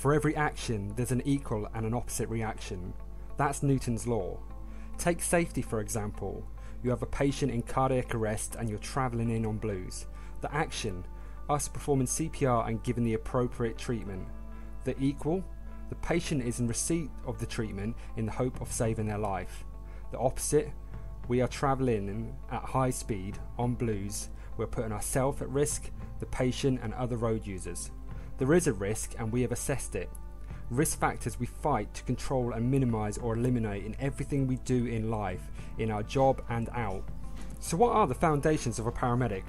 For every action, there's an equal and an opposite reaction. That's Newton's law. Take safety for example. You have a patient in cardiac arrest and you're travelling in on blues. The action, us performing CPR and giving the appropriate treatment. The equal, the patient is in receipt of the treatment in the hope of saving their life. The opposite, we are travelling at high speed on blues. We're putting ourselves at risk, the patient, and other road users. There is a risk, and we have assessed it. Risk factors we fight to control and minimise or eliminate in everything we do in life, in our job and out. So, what are the foundations of a paramedic?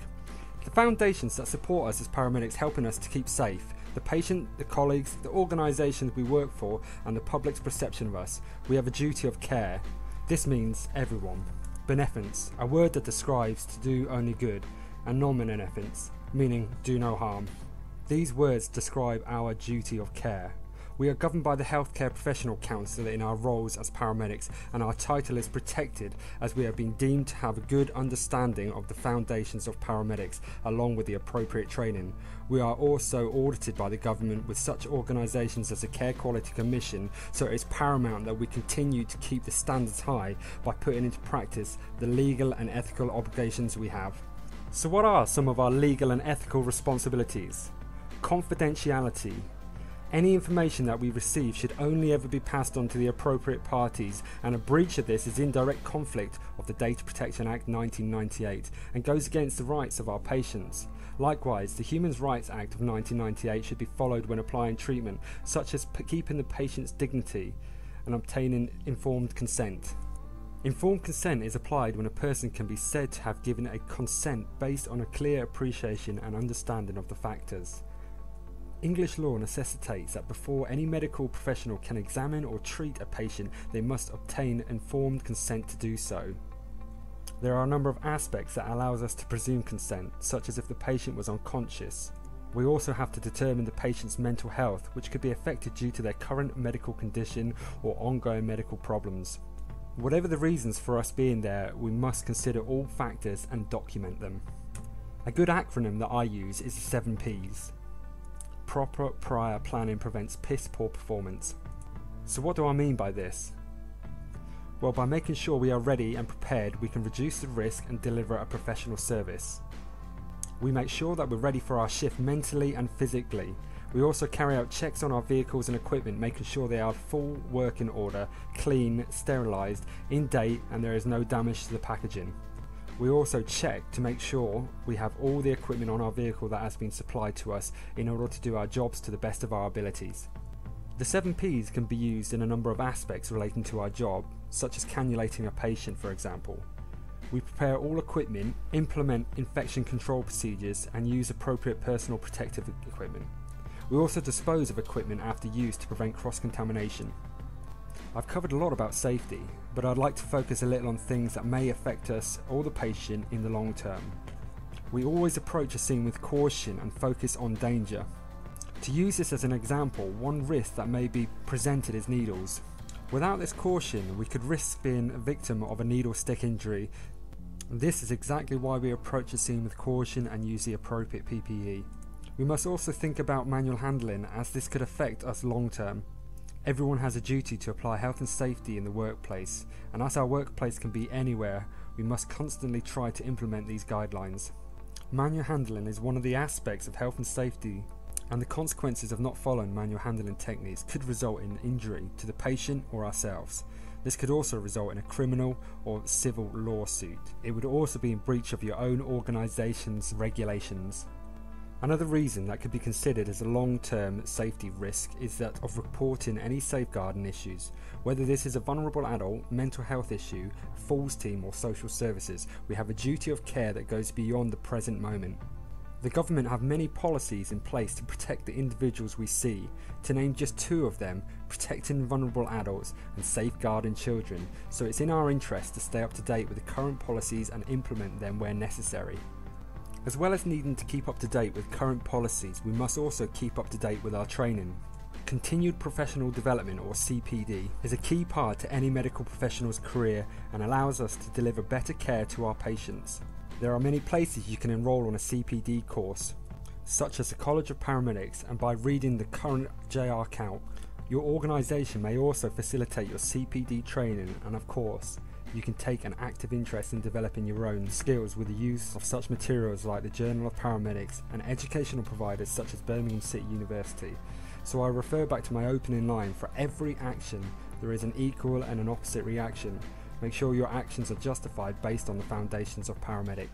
The foundations that support us as paramedics helping us to keep safe the patient, the colleagues, the organisations we work for, and the public's perception of us. We have a duty of care. This means everyone. Beneficence, a word that describes to do only good, and non beneficence, meaning do no harm. These words describe our duty of care. We are governed by the Healthcare Professional Council in our roles as paramedics, and our title is protected as we have been deemed to have a good understanding of the foundations of paramedics along with the appropriate training. We are also audited by the government with such organisations as the Care Quality Commission, so it is paramount that we continue to keep the standards high by putting into practice the legal and ethical obligations we have. So, what are some of our legal and ethical responsibilities? Confidentiality any information that we receive should only ever be passed on to the appropriate parties, and a breach of this is in direct conflict of the Data Protection Act 1998 and goes against the rights of our patients. Likewise, the Human Rights Act of 1998 should be followed when applying treatment, such as keeping the patient's dignity and obtaining informed consent. Informed consent is applied when a person can be said to have given a consent based on a clear appreciation and understanding of the factors. English law necessitates that before any medical professional can examine or treat a patient, they must obtain informed consent to do so. There are a number of aspects that allows us to presume consent, such as if the patient was unconscious. We also have to determine the patient's mental health, which could be affected due to their current medical condition or ongoing medical problems. Whatever the reasons for us being there, we must consider all factors and document them. A good acronym that I use is the 7 Ps proper prior planning prevents piss poor performance. So, what do I mean by this? Well, by making sure we are ready and prepared, we can reduce the risk and deliver a professional service. We make sure that we're ready for our shift mentally and physically. We also carry out checks on our vehicles and equipment, making sure they are full working order, clean, sterilised, in date, and there is no damage to the packaging. We also check to make sure we have all the equipment on our vehicle that has been supplied to us in order to do our jobs to the best of our abilities. The 7 Ps can be used in a number of aspects relating to our job, such as cannulating a patient, for example. We prepare all equipment, implement infection control procedures, and use appropriate personal protective equipment. We also dispose of equipment after use to prevent cross contamination. I've covered a lot about safety, but I'd like to focus a little on things that may affect us or the patient in the long term. We always approach a scene with caution and focus on danger. To use this as an example, one risk that may be presented is needles. Without this caution, we could risk being a victim of a needle stick injury. This is exactly why we approach a scene with caution and use the appropriate PPE. We must also think about manual handling as this could affect us long term. Everyone has a duty to apply health and safety in the workplace, and as our workplace can be anywhere, we must constantly try to implement these guidelines. Manual handling is one of the aspects of health and safety, and the consequences of not following manual handling techniques could result in injury to the patient or ourselves. This could also result in a criminal or civil lawsuit. It would also be in breach of your own organisation's regulations. Another reason that could be considered as a long term safety risk is that of reporting any safeguarding issues. Whether this is a vulnerable adult, mental health issue, falls team, or social services, we have a duty of care that goes beyond the present moment. The government have many policies in place to protect the individuals we see. To name just two of them, protecting vulnerable adults and safeguarding children, so it's in our interest to stay up to date with the current policies and implement them where necessary. As well as needing to keep up to date with current policies, we must also keep up to date with our training. Continued professional development, or CPD, is a key part to any medical professional's career and allows us to deliver better care to our patients. There are many places you can enrol on a CPD course. such as the College of Paramedics, and by reading the current JRCALC. Your organisation may also facilitate your CPD training, and of course, you can take an active interest in developing your own skills with the use of such materials like the Journal of Paramedics and educational providers such as Birmingham City University. So I refer back to my opening line for every action, there is an equal and an opposite reaction. Make sure your actions are justified based on the foundations of paramedic.